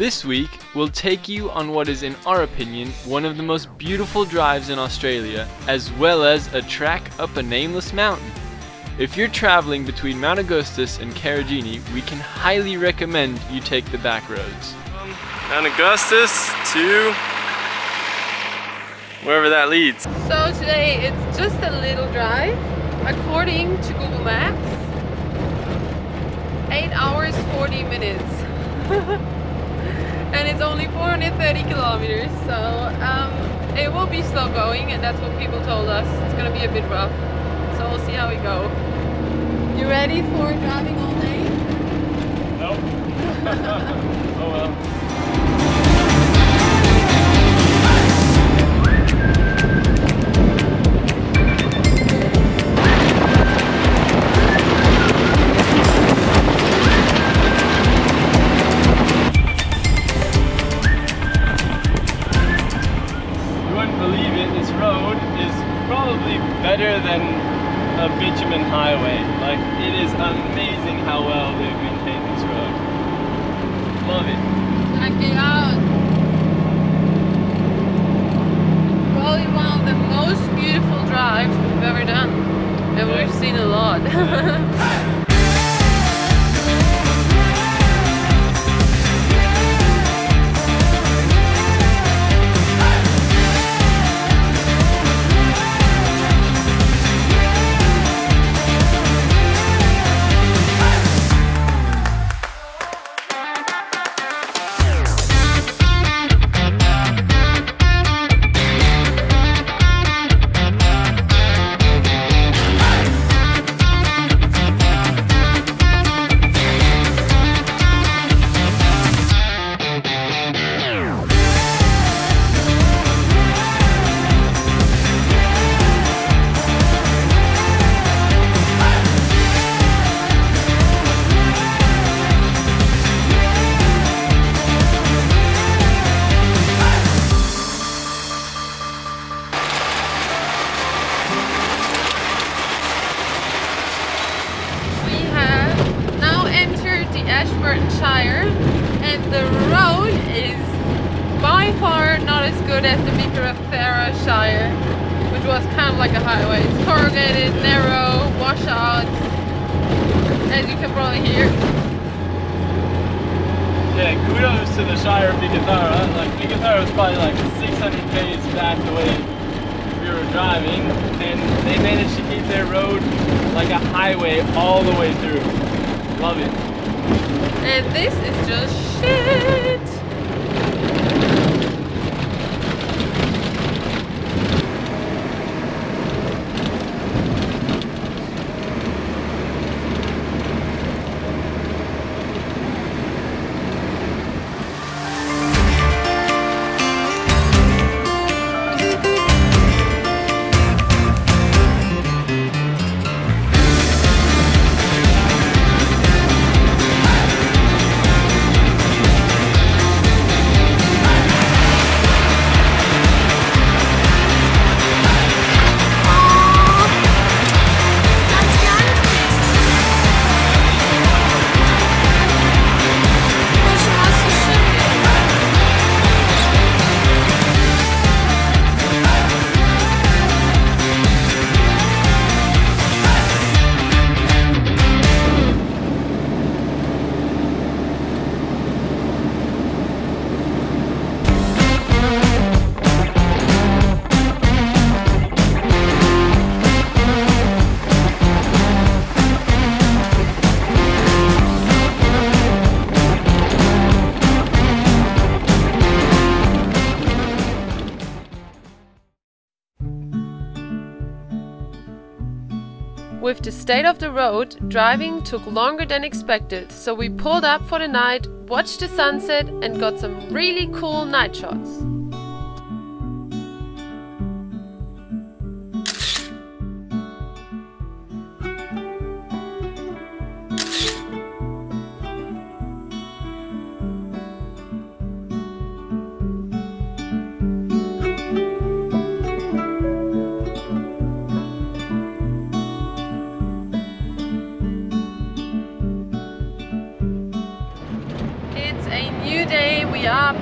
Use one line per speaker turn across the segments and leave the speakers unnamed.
This week, we'll take you on what is, in our opinion, one of the most beautiful drives in Australia, as well as a track up a nameless mountain. If you're traveling between Mount Augustus and Karijini, we can highly recommend you take the back roads.
Mount Augustus to wherever that leads.
So today it's just a little drive, according to Google Maps. 8 hours 40 minutes. and it's only 430 kilometers so um, it will be slow going and that's what people told us it's gonna be a bit rough so we'll see how we go you ready for driving all day?
Nope. oh well. Better than a bitumen highway. Like, it is amazing how well they've maintained this road. Love it.
Check it out. Probably one of the most beautiful drives we've ever done. And yeah. we've seen a lot. not as good as the Shire which was kind of like a highway. It's corrugated, narrow, washouts as you can probably hear.
Yeah, kudos to the Shire of Meekatharra. Like Meekatharra was probably like 600 k's back the way we were driving and they managed to keep their road like a highway all the way through. Love it.
And this is just shit. With the state of the road, driving took longer than expected, so we pulled up for the night, watched the sunset and got some really cool night shots.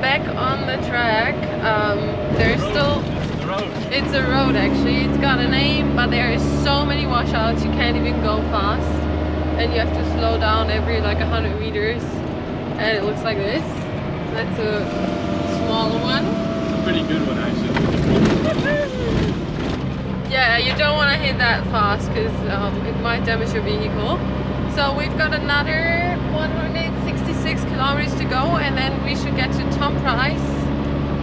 New on the track. Um, there's still
It's road.
it's a road actually. It's got a name, but there is so many washouts you can't even go fast, and you have to slow down every like 100 meters. And it looks like this. That's a smaller one.
It's a pretty good one actually.
Yeah, you don't want to hit that fast because um, it might damage your vehicle. So we've got another 166 kilometers to go, and then we should Tom Price.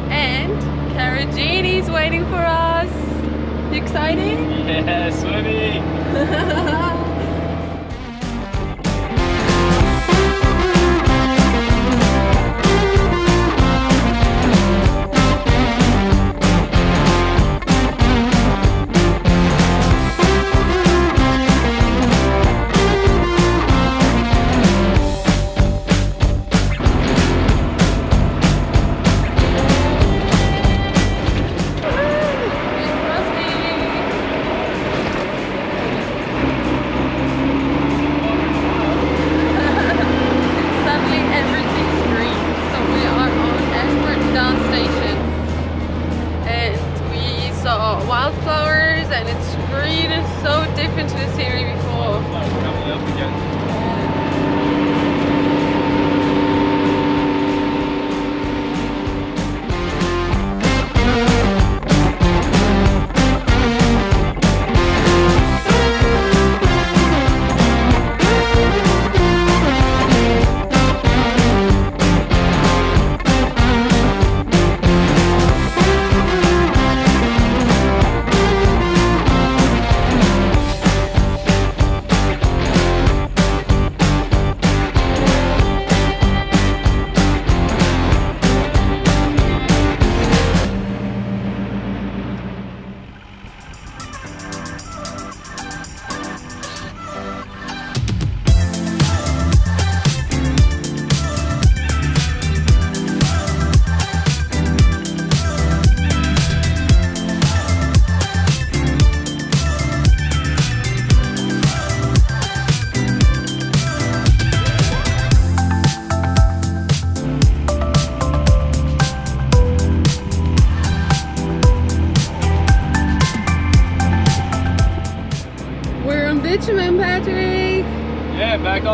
And Karijini's waiting for us. You excited?
Yeah, swimming.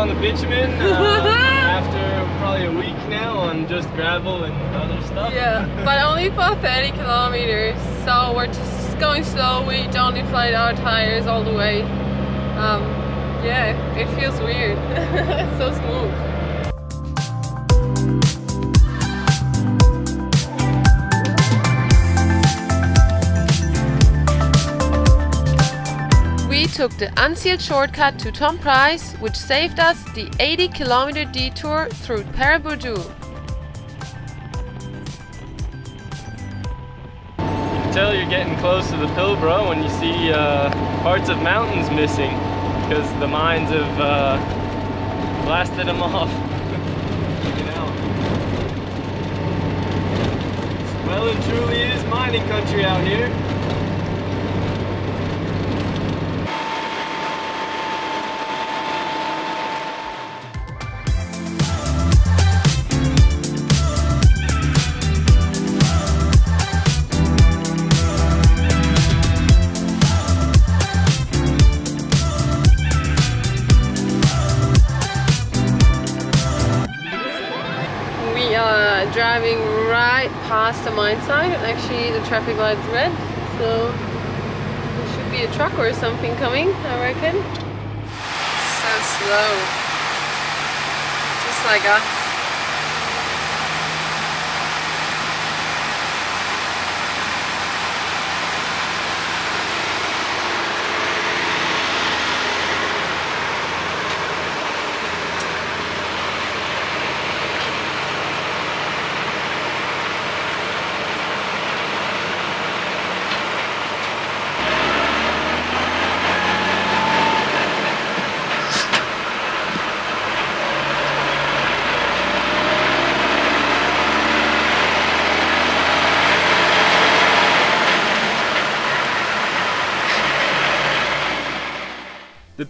On the bitumen
uh, after probably a week now on just gravel and other stuff.
Yeah, but only for 30 kilometers. So we're just going slow. We don't inflate our tires all the way. Um, yeah, it feels weird. so smooth. Took the unsealed shortcut to Tom Price, which saved us the 80 kilometer detour through Paraburdoo.
You can tell you're getting close to the Pilbara when you see uh, parts of mountains missing because the mines have uh, blasted them off. Well and truly is mining country out here.
Past the mine site and actually the traffic light's red so there should be a truck or something coming I reckon. So slow. Just like us.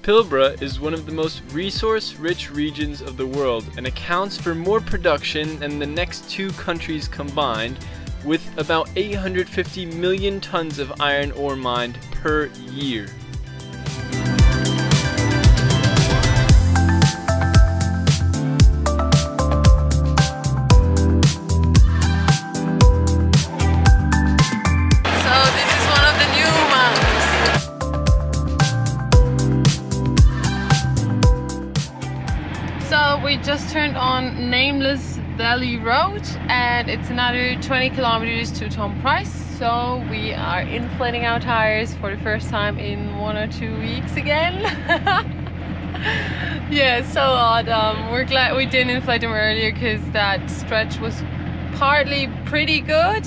Pilbara is one of the most resource-rich regions of the world and accounts for more production than the next two countries combined, with about 850 million tons of iron ore mined per year.
Valley Road and it's another 20 kilometers to Tom Price. So we are inflating our tires for the first time in one or two weeks again. yeah, so odd. Um, we're glad we didn't inflate them earlier because that stretch was partly pretty good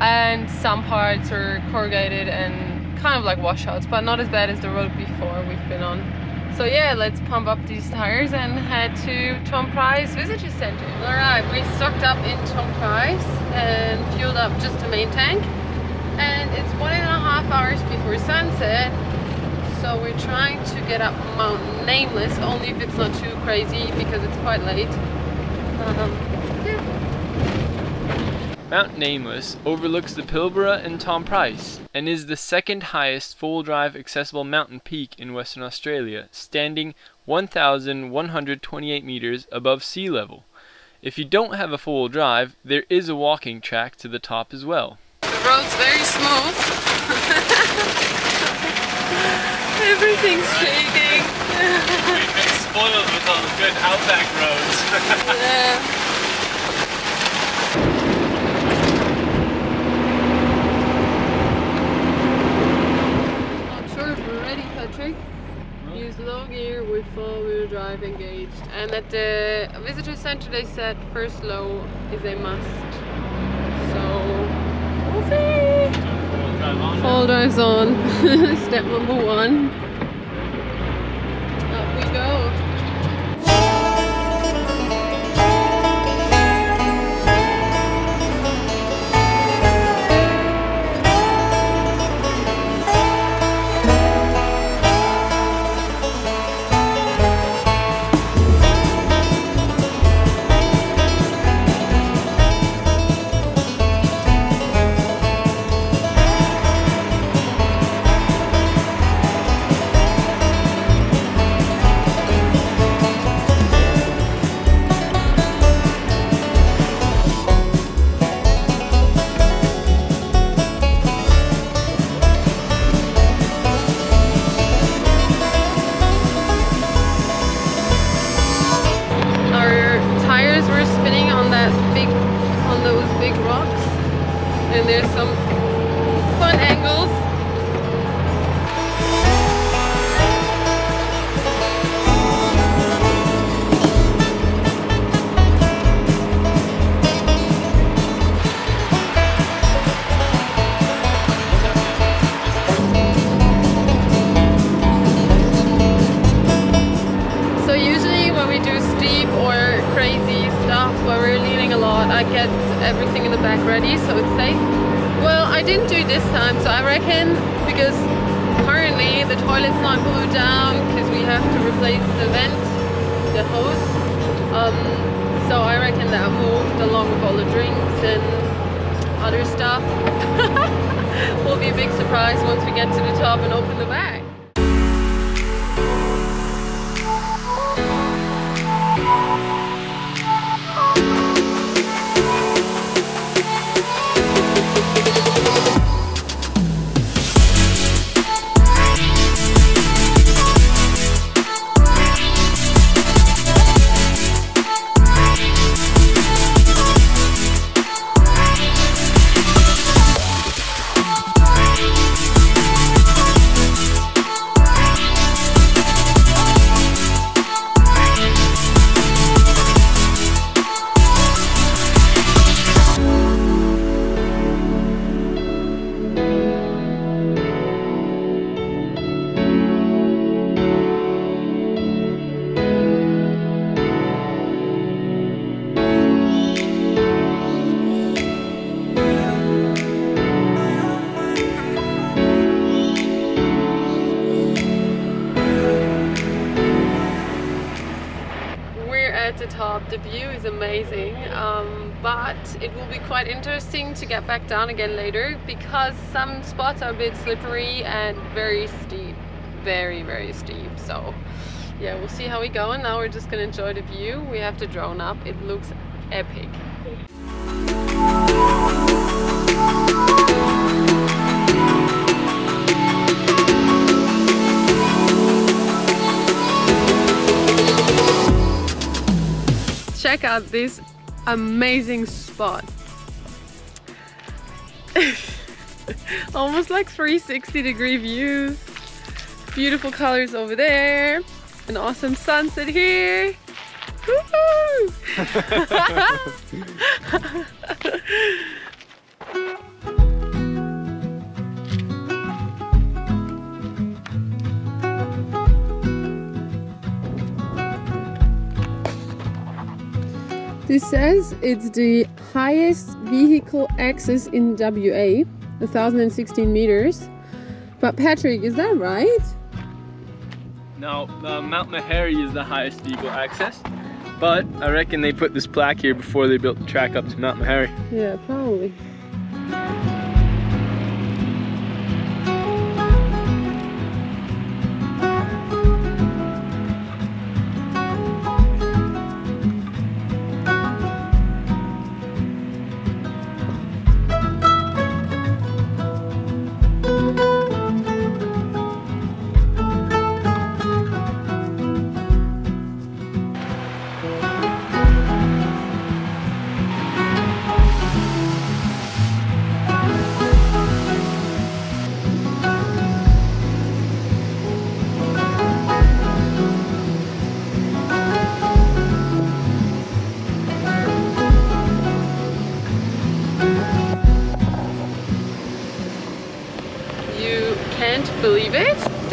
and some parts are corrugated and kind of like washouts, but not as bad as the road before we've been on. So yeah, let's pump up these tires and head to Tom Price Visitor Center. Alright, we stocked up in Tom Price and fueled up just the main tank. And it's one and a half hours before sunset. So we're trying to get up Mount Nameless, only if it's not too crazy because it's quite late. Um.
Mount Nameless overlooks the Pilbara and Tom Price and is the second highest full drive accessible mountain peak in Western Australia, standing 1,128 meters above sea level. If you don't have a four wheel drive, there is a walking track to the top as well.
The road's very smooth. Everything's shaking.
We've been spoiled with all the good outback roads.
Yeah. Not sure if we're ready, Patrick. Use low gear with drive engaged. And at the visitor center they said first low is a must. So we'll see.
We'll drive on
drives on. Step number one. So I reckon that moved along with all the drinks and other stuff. Will be a big surprise once we get to the top and open the bag. Um, but it will be quite interesting to get back down again later because some spots are a bit slippery and very steep very very steep. So yeah we'll see how we go. And now we're just gonna enjoy the view. We have the drone up. It looks epic. Check out this amazing spot. Almost like 360 degree views. Beautiful colors over there. An awesome sunset here. This says it's the highest vehicle access in WA, 1016 meters. But Patrick, is that right?
No, uh, Mount Meharry is the highest vehicle access. But I reckon they put this plaque here before they built the track up to Mount Meharry.
Yeah, probably.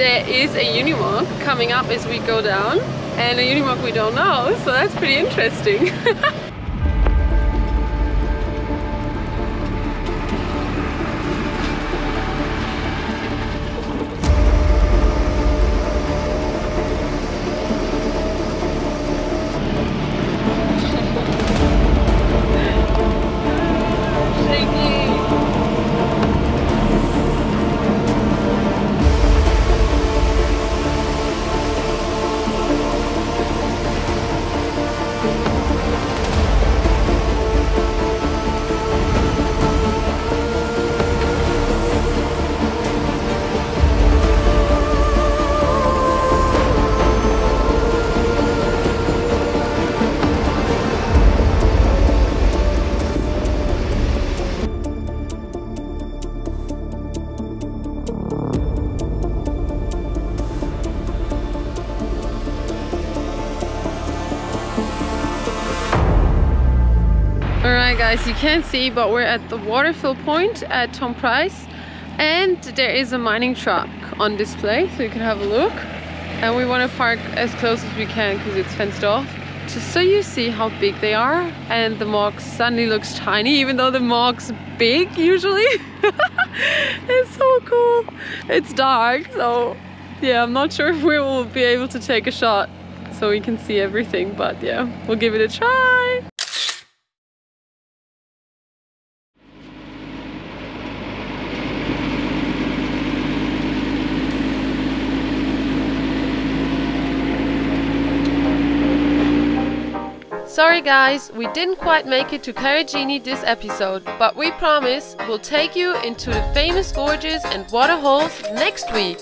There is a Unimog coming up as we go down and a Unimog we don't know, so that's pretty interesting. Alright guys, you can't see but we're at the waterfill point at Tom Price and there is a mining truck on display so you can have a look. And we want to park as close as we can because it's fenced off just so you see how big they are and the Mog suddenly looks tiny even though the Mog's big usually. It's so cool. It's dark so yeah I'm not sure if we will be able to take a shot so we can see everything but yeah we'll give it a try Sorry guys, we didn't quite make it to Karijini this episode, but we promise we'll take you into the famous gorges and waterholes next week.